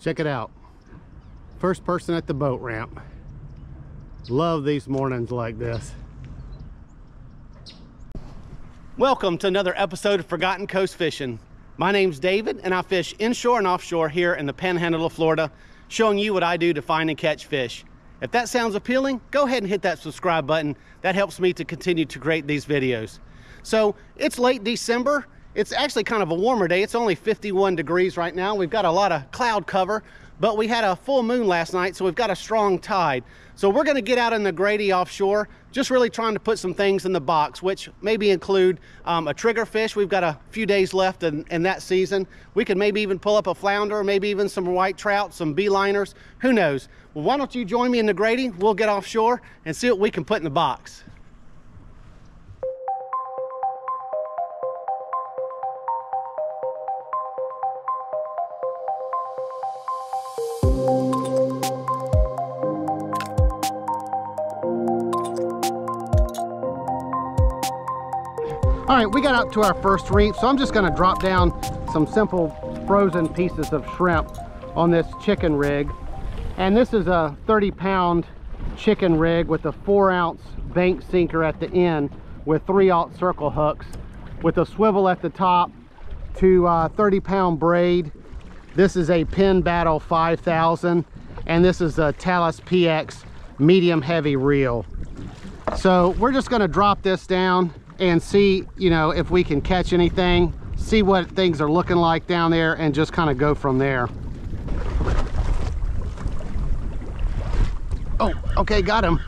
Check it out. First person at the boat ramp. Love these mornings like this. Welcome to another episode of Forgotten Coast Fishing. My name's David and I fish inshore and offshore here in the panhandle of Florida, showing you what I do to find and catch fish. If that sounds appealing, go ahead and hit that subscribe button. That helps me to continue to create these videos. So it's late December. It's actually kind of a warmer day. It's only 51 degrees right now. We've got a lot of cloud cover, but we had a full moon last night, so we've got a strong tide. So we're gonna get out in the Grady offshore, just really trying to put some things in the box, which maybe include um, a trigger fish. We've got a few days left in, in that season. We could maybe even pull up a flounder, maybe even some white trout, some beeliners, who knows? Well, why don't you join me in the Grady? We'll get offshore and see what we can put in the box. Right, we got up to our first reef, so I'm just gonna drop down some simple frozen pieces of shrimp on this chicken rig. And this is a 30 pound chicken rig with a four ounce bank sinker at the end with three aught circle hooks with a swivel at the top to uh, 30 pound braid. This is a Penn Battle 5000 and this is a Talus PX medium heavy reel. So we're just gonna drop this down and see, you know, if we can catch anything, see what things are looking like down there and just kind of go from there. Oh, okay, got him.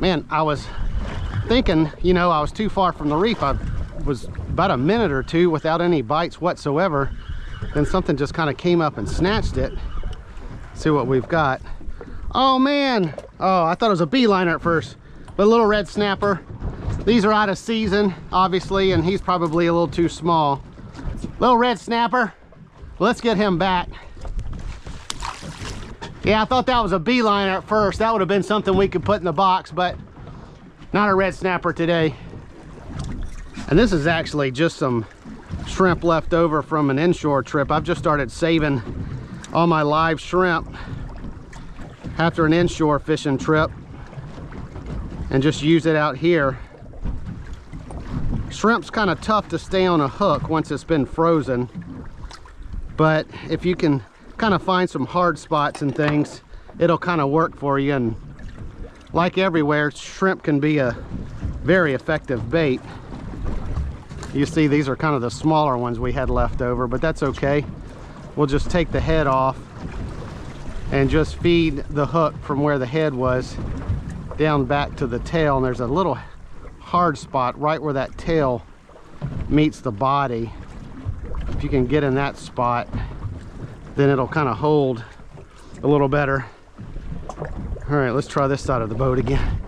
Man, I was thinking, you know, I was too far from the reef. I was about a minute or two without any bites whatsoever. Then something just kind of came up and snatched it. See what we've got. Oh man, oh, I thought it was a beeliner at first, but a little red snapper. These are out of season, obviously, and he's probably a little too small. Little red snapper. Let's get him back. Yeah, I thought that was a beeliner at first. That would have been something we could put in the box, but not a red snapper today. And this is actually just some shrimp left over from an inshore trip. I've just started saving all my live shrimp after an inshore fishing trip and just use it out here Shrimp's kind of tough to stay on a hook once it's been frozen. But if you can kind of find some hard spots and things, it'll kind of work for you. And like everywhere, shrimp can be a very effective bait. You see these are kind of the smaller ones we had left over, but that's okay. We'll just take the head off and just feed the hook from where the head was down back to the tail. And there's a little hard spot right where that tail meets the body. If you can get in that spot then it'll kind of hold a little better. All right let's try this side of the boat again.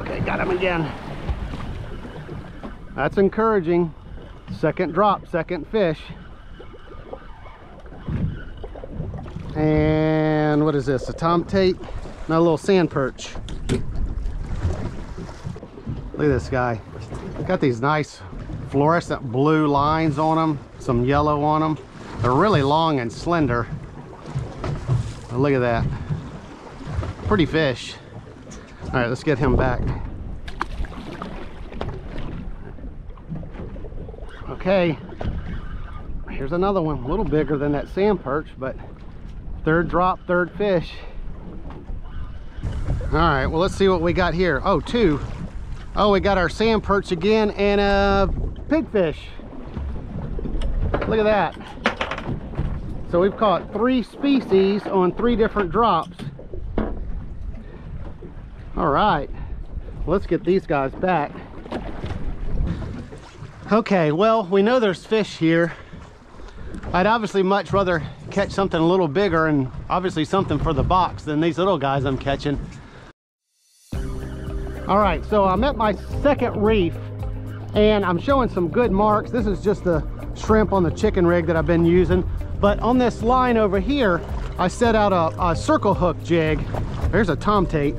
Okay got him again. That's encouraging. Second drop second fish. And what is this a tomtate not a little sand perch. Look at this guy. Got these nice fluorescent blue lines on them some yellow on them they're really long and slender. Oh, look at that. Pretty fish. All right let's get him back. Okay. Here's another one a little bigger than that sand perch but Third drop, third fish. All right, well, let's see what we got here. Oh, two. Oh, we got our sand perch again and a pigfish. Look at that. So we've caught three species on three different drops. All right, let's get these guys back. Okay, well, we know there's fish here. I'd obviously much rather catch something a little bigger and obviously something for the box than these little guys I'm catching. All right, so I'm at my second reef and I'm showing some good marks. This is just the shrimp on the chicken rig that I've been using. But on this line over here, I set out a, a circle hook jig. There's a tomtate.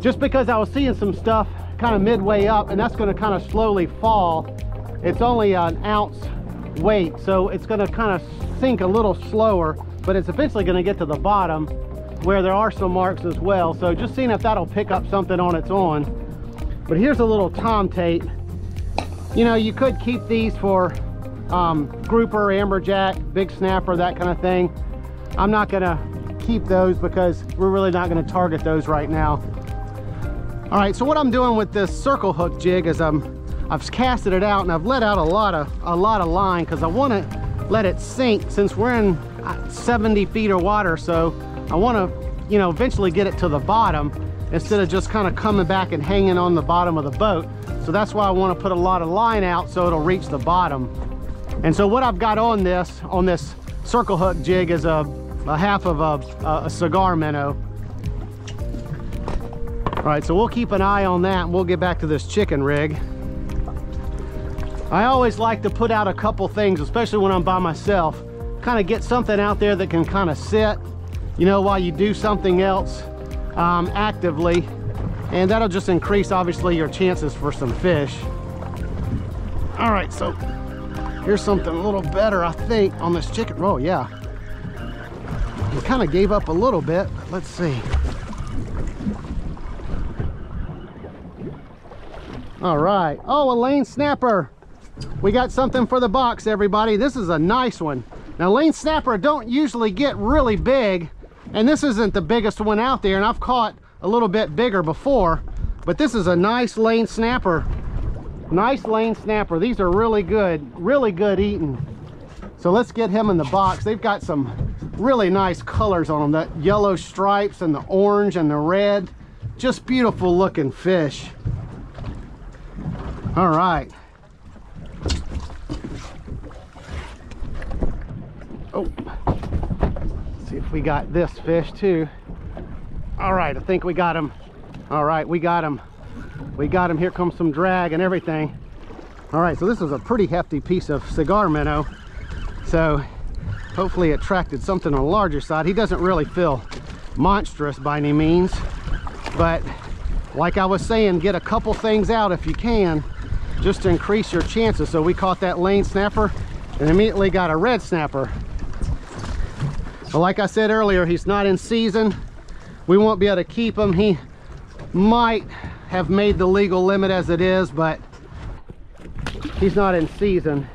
Just because I was seeing some stuff kind of midway up and that's going to kind of slowly fall. It's only an ounce weight, so it's going to kind of sink a little slower, but it's eventually going to get to the bottom where there are some marks as well. So just seeing if that'll pick up something on its own. But here's a little tomtate. You know, you could keep these for um, grouper, amberjack, big snapper, that kind of thing. I'm not gonna keep those because we're really not gonna target those right now. All right, so what I'm doing with this circle hook jig is I'm, I've casted it out and I've let out a lot of, a lot of line because I wanna let it sink since we're in uh, 70 feet of water. So I wanna, you know, eventually get it to the bottom instead of just kind of coming back and hanging on the bottom of the boat. So that's why I wanna put a lot of line out so it'll reach the bottom. And so what I've got on this, on this circle hook jig is a, a half of a, a cigar minnow. All right, so we'll keep an eye on that and we'll get back to this chicken rig. I always like to put out a couple things, especially when I'm by myself, kind of get something out there that can kind of sit, you know, while you do something else um, actively. And that'll just increase, obviously, your chances for some fish. All right, so Here's something a little better, I think, on this chicken. Oh, yeah. It kind of gave up a little bit. Let's see. All right. Oh, a lane snapper. We got something for the box, everybody. This is a nice one. Now, lane snapper don't usually get really big, and this isn't the biggest one out there, and I've caught a little bit bigger before, but this is a nice lane snapper. Nice lane snapper. These are really good really good eating. So let's get him in the box. They've got some really nice colors on them that yellow stripes and the orange and the red. Just beautiful looking fish. All right oh. See if we got this fish too. All right i think we got him. All right we got him. We got him. Here comes some drag and everything. All right so this is a pretty hefty piece of cigar minnow. So hopefully it attracted something on the larger side. He doesn't really feel monstrous by any means. But like i was saying get a couple things out if you can just to increase your chances. So we caught that lane snapper and immediately got a red snapper but like i said earlier he's not in season we won't be able to keep him he might have made the legal limit as it is, but he's not in season.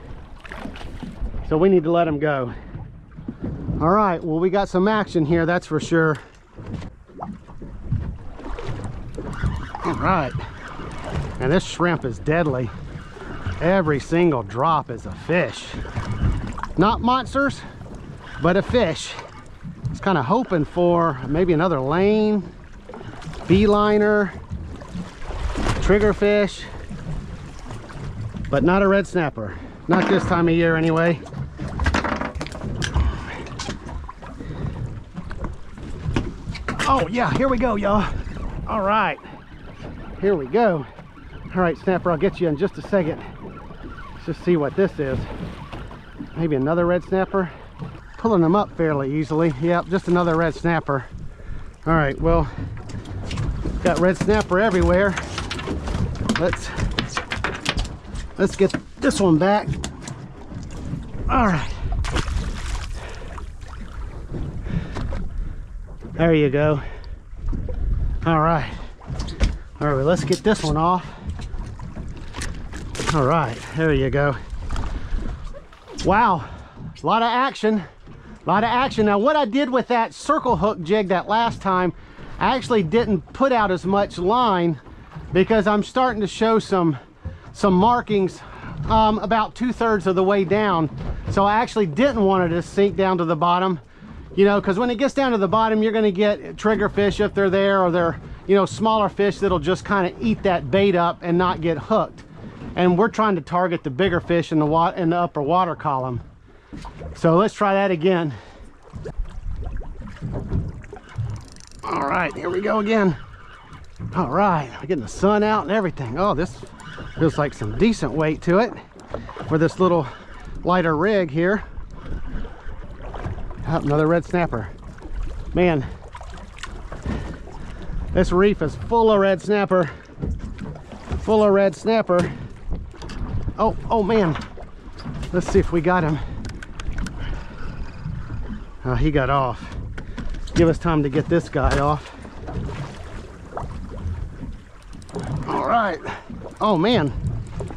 So we need to let him go. All right, well, we got some action here, that's for sure. All right. And this shrimp is deadly. Every single drop is a fish. Not monsters, but a fish. I was kind of hoping for maybe another lane, beeliner, triggerfish, but not a red snapper. Not this time of year anyway. Oh yeah, here we go, y'all. All right, here we go. All right, snapper, I'll get you in just a second. Let's just see what this is. Maybe another red snapper. Pulling them up fairly easily. Yep, just another red snapper. All right, well, got red snapper everywhere. Let's let's get this one back. All right. There you go. All right. All right let's get this one off. All right there you go. Wow a lot of action a lot of action. Now what i did with that circle hook jig that last time i actually didn't put out as much line because I'm starting to show some some markings um, about two-thirds of the way down. So I actually didn't want it to sink down to the bottom you know because when it gets down to the bottom you're going to get trigger fish if they're there or they're you know smaller fish that'll just kind of eat that bait up and not get hooked. And we're trying to target the bigger fish in the in the upper water column so let's try that again all right here we go again all right, we're getting the sun out and everything. Oh, this feels like some decent weight to it for this little lighter rig here. Oh, another red snapper. Man, this reef is full of red snapper. full of red snapper. Oh, oh man. Let's see if we got him. Oh, he got off. Give us time to get this guy off. All right. Oh man.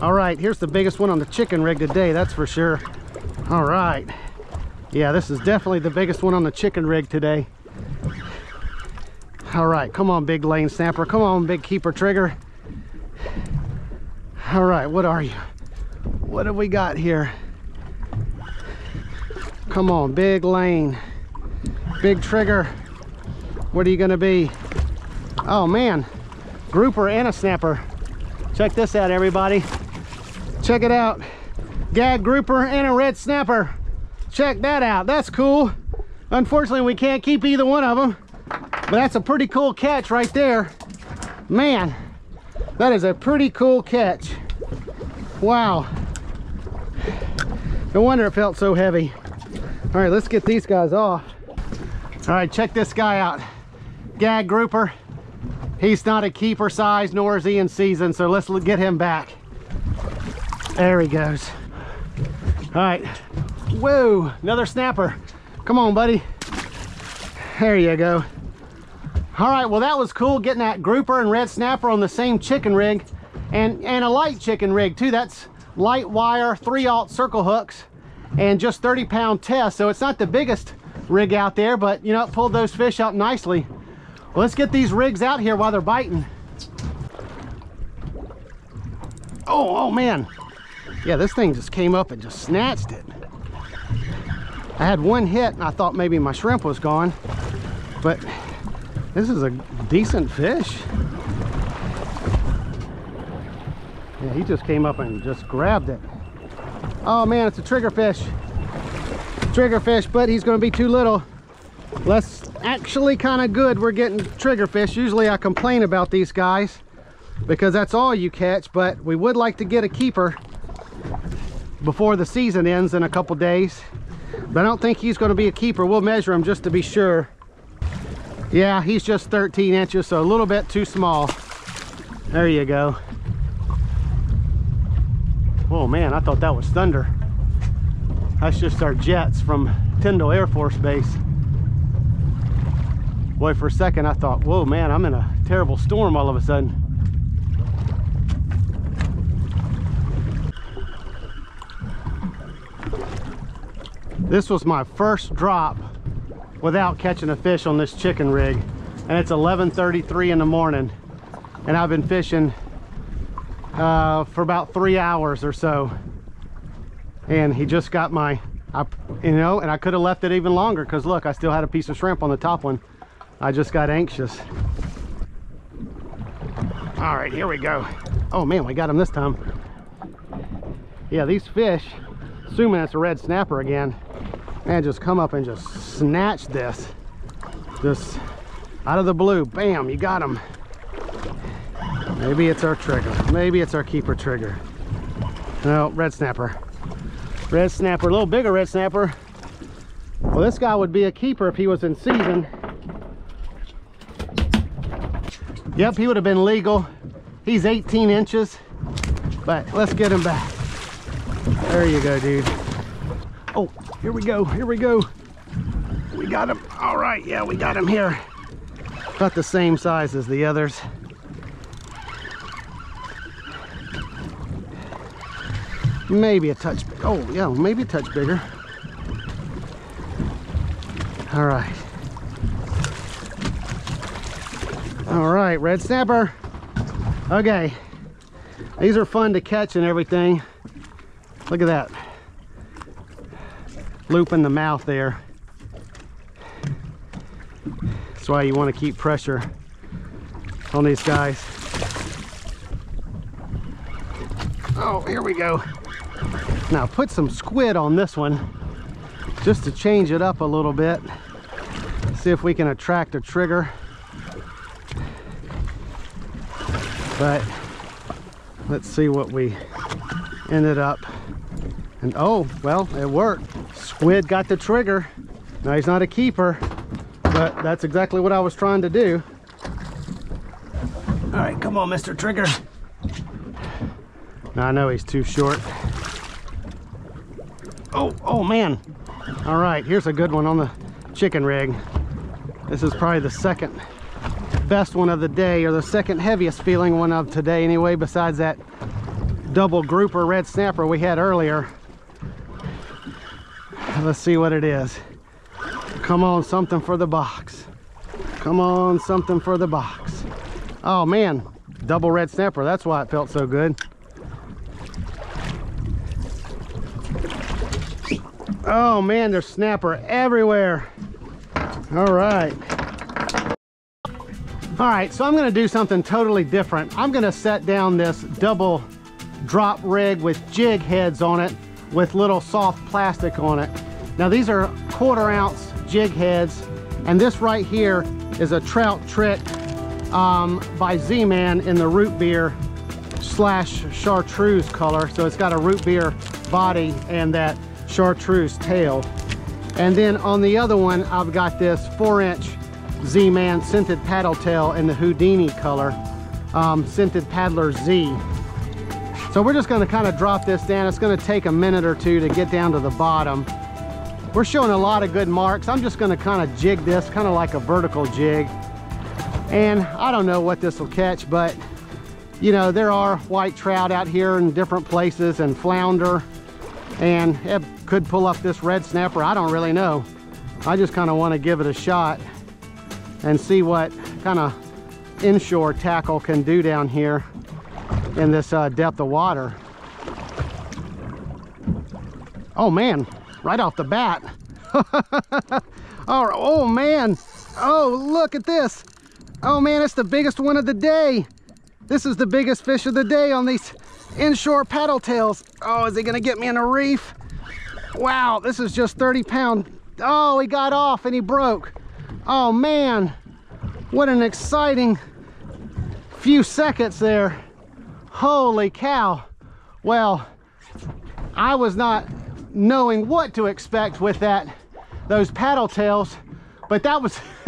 All right, here's the biggest one on the chicken rig today, that's for sure. All right. Yeah, this is definitely the biggest one on the chicken rig today. All right, come on, big lane snapper. Come on, big keeper trigger. All right, what are you? What have we got here? Come on, big lane. Big trigger. What are you gonna be? Oh man, grouper and a snapper. Check this out, everybody. Check it out. Gag grouper and a red snapper. Check that out, that's cool. Unfortunately, we can't keep either one of them, but that's a pretty cool catch right there. Man, that is a pretty cool catch. Wow. No wonder it felt so heavy. All right, let's get these guys off. All right, check this guy out. Gag grouper. He's not a keeper size, nor is he in season, so let's get him back. There he goes. All right. Whoa, another snapper. Come on, buddy. There you go. All right, well, that was cool getting that grouper and red snapper on the same chicken rig and, and a light chicken rig too. That's light wire, three aught circle hooks and just 30 pound test. So it's not the biggest rig out there, but you know, it pulled those fish out nicely. Well, let's get these rigs out here while they're biting. Oh, oh man. Yeah, this thing just came up and just snatched it. I had one hit and I thought maybe my shrimp was gone, but this is a decent fish. Yeah, he just came up and just grabbed it. Oh man, it's a triggerfish. Triggerfish, but he's gonna be too little. That's actually kind of good we're getting triggerfish. Usually I complain about these guys because that's all you catch, but we would like to get a keeper before the season ends in a couple days. But I don't think he's gonna be a keeper. We'll measure him just to be sure. Yeah, he's just 13 inches, so a little bit too small. There you go. Oh man, I thought that was thunder. That's just our jets from Tyndall Air Force Base. Boy, for a second I thought, whoa man, I'm in a terrible storm all of a sudden. This was my first drop without catching a fish on this chicken rig. And it's 11.33 in the morning. And I've been fishing uh, for about three hours or so. And he just got my, I, you know, and I could have left it even longer because look, I still had a piece of shrimp on the top one. I just got anxious. All right, here we go. Oh man, we got him this time. Yeah, these fish, assuming it's a red snapper again, and just come up and just snatch this. Just out of the blue, bam, you got him. Maybe it's our trigger. Maybe it's our keeper trigger. No, red snapper. Red snapper, a little bigger red snapper. Well, this guy would be a keeper if he was in season. Yep, he would have been legal. He's 18 inches, but let's get him back. There you go, dude. Oh, here we go, here we go. We got him. All right, yeah, we got him here. About the same size as the others. Maybe a touch oh yeah maybe a touch bigger. All right. All right red snapper. Okay. These are fun to catch and everything. Look at that. Loop in the mouth there. That's why you want to keep pressure on these guys. Oh here we go now put some squid on this one just to change it up a little bit. See if we can attract a trigger. But let's see what we ended up. And oh, well, it worked. Squid got the trigger. Now he's not a keeper, but that's exactly what I was trying to do. All right, come on, Mr. Trigger. Now I know he's too short. Oh, oh man. All right, here's a good one on the chicken rig. This is probably the second best one of the day, or the second heaviest feeling one of today anyway, besides that double grouper red snapper we had earlier. Let's see what it is. Come on, something for the box. Come on, something for the box. Oh man, double red snapper. That's why it felt so good. Oh man, there's snapper everywhere. All right. All right, so I'm gonna do something totally different. I'm gonna set down this double drop rig with jig heads on it with little soft plastic on it. Now these are quarter ounce jig heads and this right here is a trout trick um, by Z-Man in the root beer slash chartreuse color. So it's got a root beer body and that chartreuse tail. And then on the other one, I've got this four inch Z-Man scented paddle tail in the Houdini color, um, scented PaddlerZ. So we're just gonna kind of drop this down. It's gonna take a minute or two to get down to the bottom. We're showing a lot of good marks. I'm just gonna kind of jig this, kind of like a vertical jig. And I don't know what this will catch, but you know, there are white trout out here in different places and flounder. And it could pull up this red snapper. I don't really know. I just kind of want to give it a shot and see what kind of inshore tackle can do down here in this uh, depth of water. Oh man, right off the bat. oh, oh man, oh look at this. Oh man, it's the biggest one of the day. This is the biggest fish of the day on these inshore paddle tails. Oh, is he gonna get me in a reef? Wow, this is just 30 pound. Oh, he got off and he broke. Oh man, what an exciting few seconds there. Holy cow. Well, I was not knowing what to expect with that, those paddle tails, but that was,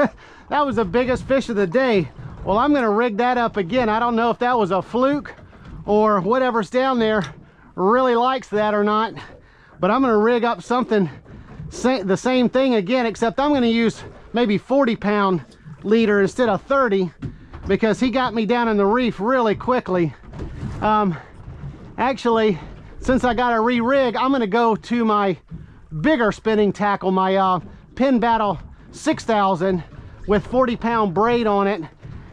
that was the biggest fish of the day. Well, I'm gonna rig that up again. I don't know if that was a fluke or whatever's down there really likes that or not, but I'm gonna rig up something, the same thing again, except I'm gonna use maybe 40 pound leader instead of 30 because he got me down in the reef really quickly. Um, actually, since I got a re-rig, I'm gonna go to my bigger spinning tackle, my uh, Penn Battle 6000 with 40 pound braid on it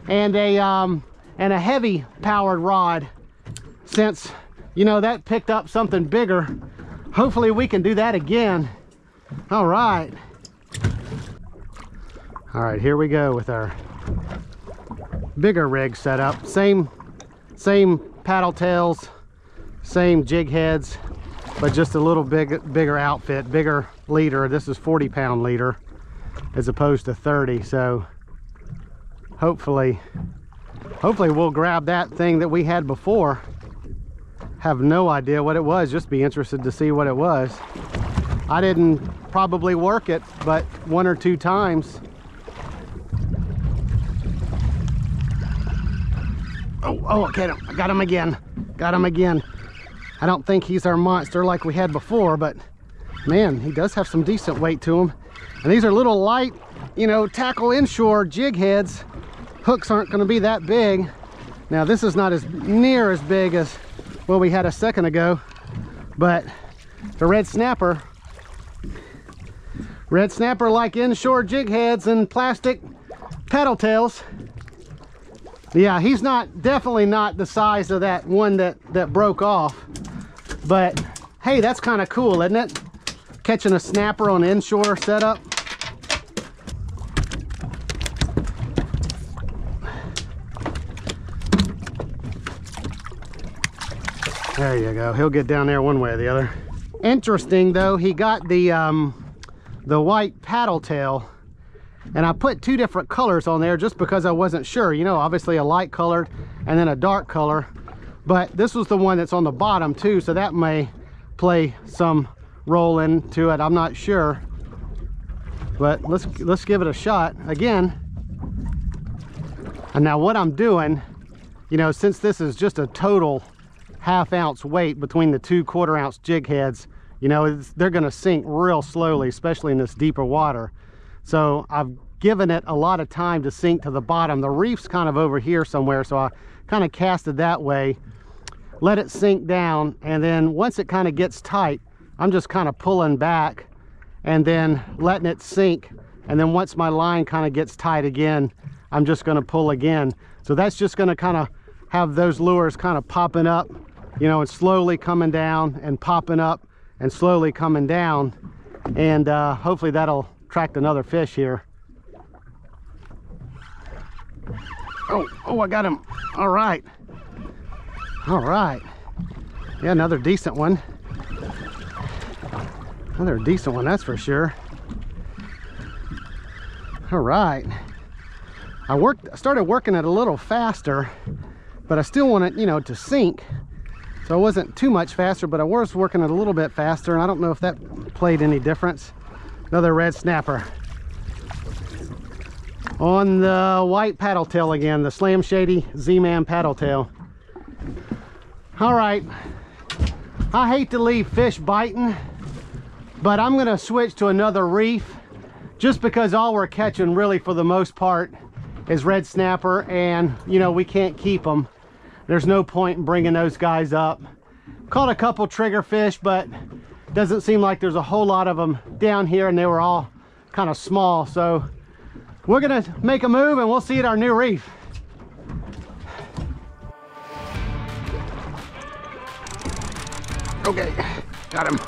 and a, um, and a heavy powered rod since, you know, that picked up something bigger. Hopefully we can do that again. All right. All right, here we go with our bigger rig setup. Same, same paddle tails, same jig heads, but just a little big, bigger outfit, bigger leader. This is 40 pound leader as opposed to 30. So hopefully, hopefully we'll grab that thing that we had before. Have no idea what it was, just be interested to see what it was. I didn't probably work it, but one or two times Oh, oh, I got him. I got him again. Got him again. I don't think he's our monster like we had before, but man, he does have some decent weight to him. And these are little light, you know, tackle inshore jig heads. Hooks aren't going to be that big. Now, this is not as near as big as what we had a second ago, but the red snapper, red snapper like inshore jig heads and plastic paddle tails. Yeah he's not definitely not the size of that one that that broke off but hey that's kind of cool isn't it? Catching a snapper on inshore setup there you go. He'll get down there one way or the other. Interesting though he got the um the white paddle tail and I put two different colors on there just because I wasn't sure. You know obviously a light colored and then a dark color but this was the one that's on the bottom too so that may play some role into it. I'm not sure but let's let's give it a shot again. And now what I'm doing you know since this is just a total half ounce weight between the two quarter ounce jig heads, you know, they're going to sink real slowly, especially in this deeper water. So I've given it a lot of time to sink to the bottom. The reef's kind of over here somewhere, so I kind of cast it that way, let it sink down, and then once it kind of gets tight, I'm just kind of pulling back and then letting it sink. And then once my line kind of gets tight again, I'm just gonna pull again. So that's just gonna kind of have those lures kind of popping up, you know, and slowly coming down and popping up and slowly coming down. And uh, hopefully that'll attract another fish here. Oh, oh, I got him. All right. All right. Yeah, another decent one. Another decent one, that's for sure. All right. I worked, started working it a little faster, but I still want it, you know, to sink. So I wasn't too much faster, but I was working it a little bit faster, and I don't know if that played any difference. Another red snapper. On the white paddle tail again, the Slam Shady Z-Man paddle tail. All right, I hate to leave fish biting, but I'm gonna switch to another reef just because all we're catching really for the most part is red snapper and you know we can't keep them there's no point in bringing those guys up caught a couple trigger fish but doesn't seem like there's a whole lot of them down here and they were all kind of small so we're gonna make a move and we'll see at our new reef okay got him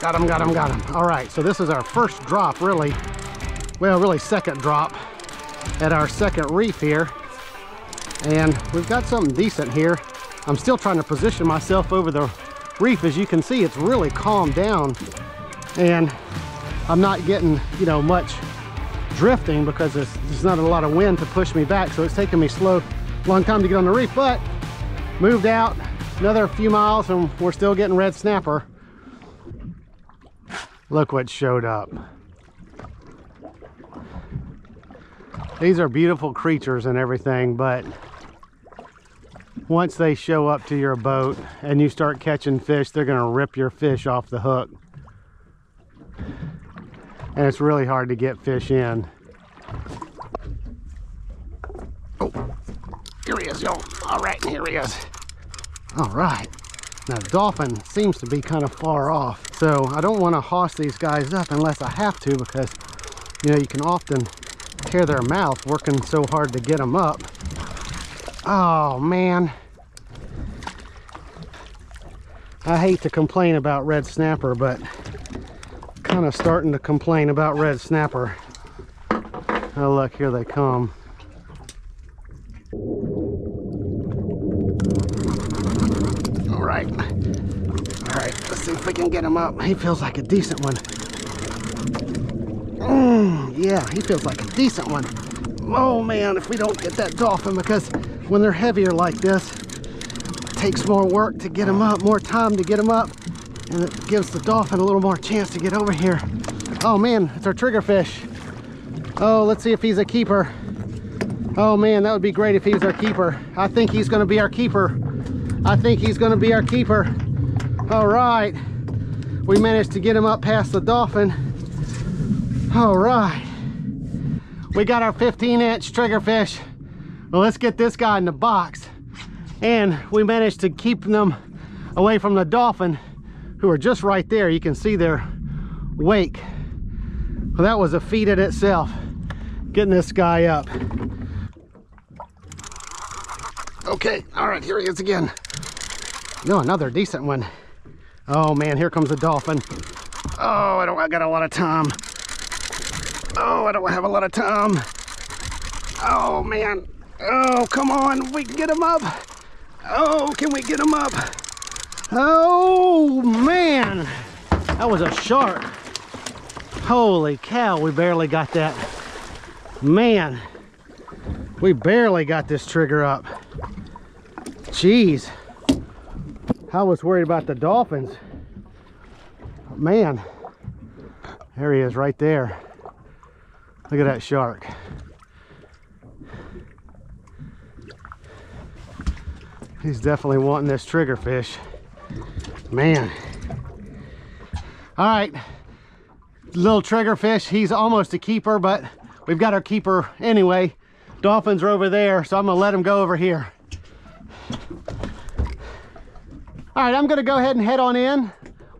Got him, got him, got him. All right, so this is our first drop, really. Well, really second drop at our second reef here. And we've got something decent here. I'm still trying to position myself over the reef. As you can see, it's really calmed down. And I'm not getting, you know, much drifting because there's, there's not a lot of wind to push me back. So it's taking me slow, long time to get on the reef. But moved out another few miles and we're still getting red snapper. Look what showed up. These are beautiful creatures and everything, but once they show up to your boat and you start catching fish, they're gonna rip your fish off the hook. And it's really hard to get fish in. Oh, here he is, y'all. All right, here he is. All right. Now, dolphin seems to be kind of far off, so I don't want to hoss these guys up unless I have to because, you know, you can often tear their mouth working so hard to get them up. Oh, man. I hate to complain about red snapper, but kind of starting to complain about red snapper. Oh, look, here they come. All right. All right, let's see if we can get him up. He feels like a decent one. Mm, yeah, he feels like a decent one. Oh man, if we don't get that dolphin, because when they're heavier like this, takes more work to get them up, more time to get them up, and it gives the dolphin a little more chance to get over here. Oh man, it's our trigger fish. Oh, let's see if he's a keeper. Oh man, that would be great if he was our keeper. I think he's gonna be our keeper. I think he's gonna be our keeper. All right, we managed to get him up past the dolphin. All right, we got our 15 inch triggerfish. Well, let's get this guy in the box. And we managed to keep them away from the dolphin who are just right there. You can see their wake. Well, that was a feat in itself, getting this guy up. Okay, all right, here he is again. No, another decent one. Oh man, here comes a dolphin. Oh, I don't I got a lot of time. Oh, I don't have a lot of time. Oh man. Oh, come on. We can get him up. Oh, can we get him up? Oh man. That was a shark. Holy cow, we barely got that. Man. We barely got this trigger up. Jeez. I was worried about the dolphins. Man, there he is right there. Look at that shark. He's definitely wanting this trigger fish. Man. All right, little trigger fish. He's almost a keeper, but we've got our keeper anyway. Dolphins are over there, so I'm gonna let him go over here. All right, I'm gonna go ahead and head on in.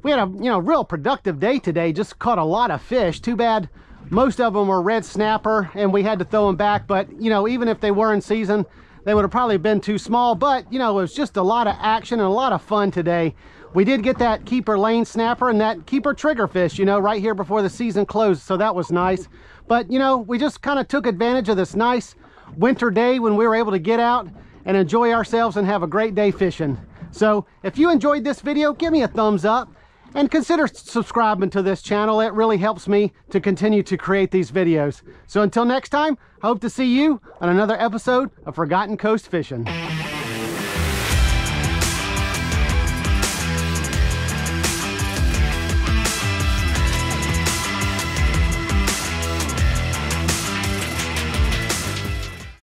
We had a you know real productive day today. Just caught a lot of fish. Too bad most of them were red snapper and we had to throw them back. But you know, even if they were in season, they would have probably been too small. But you know, it was just a lot of action and a lot of fun today. We did get that keeper lane snapper and that keeper trigger fish, you know, right here before the season closed. So that was nice. But, you know, we just kind of took advantage of this nice winter day when we were able to get out and enjoy ourselves and have a great day fishing. So if you enjoyed this video, give me a thumbs up and consider subscribing to this channel. It really helps me to continue to create these videos. So until next time, I hope to see you on another episode of Forgotten Coast Fishing.